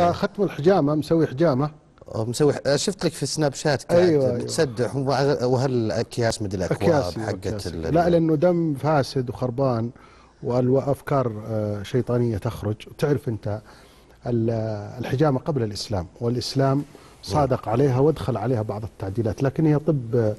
ختم الحجامة مسوي حجامة. مسوي شفت لك في سناب شات قاعد أيوة، أيوة. بتسدح ومع- وهالاكياس مدري الأكواب أكياس حقت لا لأنه دم فاسد وخربان وأفكار آه، شيطانية تخرج. وتعرف أنت ال- الحجامة قبل الإسلام والإسلام صادق عليها وادخل عليها بعض التعديلات لكن هي طب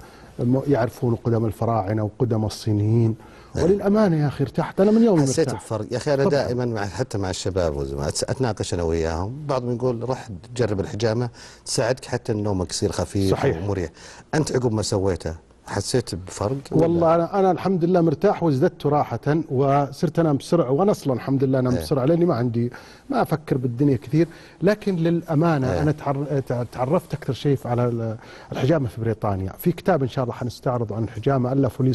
يعرفون قدم الفراعنة وقدم الصينيين. وللأمانة يا أخي ارتحت. أنا من يوم حسيت مرتاح بفرق. يا أخي أنا طبعاً. دائما مع حتى مع الشباب أتناقش أنا وياهم. بعضهم يقول روح تجرب الحجامة تساعدك حتى نومك يصير خفيف صحيح. ومريح. أنت عقب ما سويته؟ حسيت بفرق؟ والله أنا أنا الحمد لله مرتاح وازددت راحة وصرت أنام بسرعة وأنا أصلا الحمد لله أنام إيه. بسرعة لأني ما عندي ما أفكر بالدنيا كثير لكن للأمانة إيه. أنا تعر- تع- تعرفت أكثر شيء على ال- الحجامة في بريطانيا في كتاب إن شاء الله حنستعرضه عن الحجامه الفه لي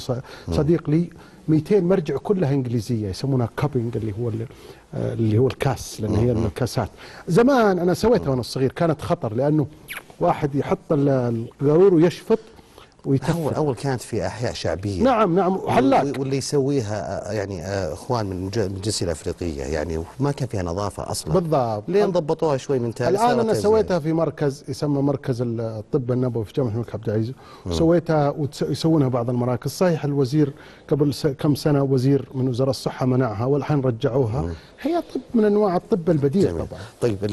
صديق لي 200 مرجع كلها إنجليزية يسمونها cupping اللي هو ال- اللي هو الكاس لأن هي من الكاسات زمان أنا سويتها وأنا صغير كانت خطر لأنه واحد يحط ال- القارور ويشفط اول ويتفل أول كانت في أحياء شعبية. نعم نعم وحلاق وال- واللي يسويها آه، يعني آه، إخوان من الج- من الجنسيه الأفريقية يعني وما كان فيها نظافة أصلا. بالضبط. لين ضبطوها شوي من تالي أنا أزين. سويتها في مركز يسمى مركز الطب النبوي في جامعة الملك عبد العزيز. وسويتها ويسوونها بعض المراكز. صحيح الوزير قبل كم سنة وزير من وزراء الصحة منعها والحين رجعوها. هي طب من أنواع الطب البديل جميل. طبعا. طيب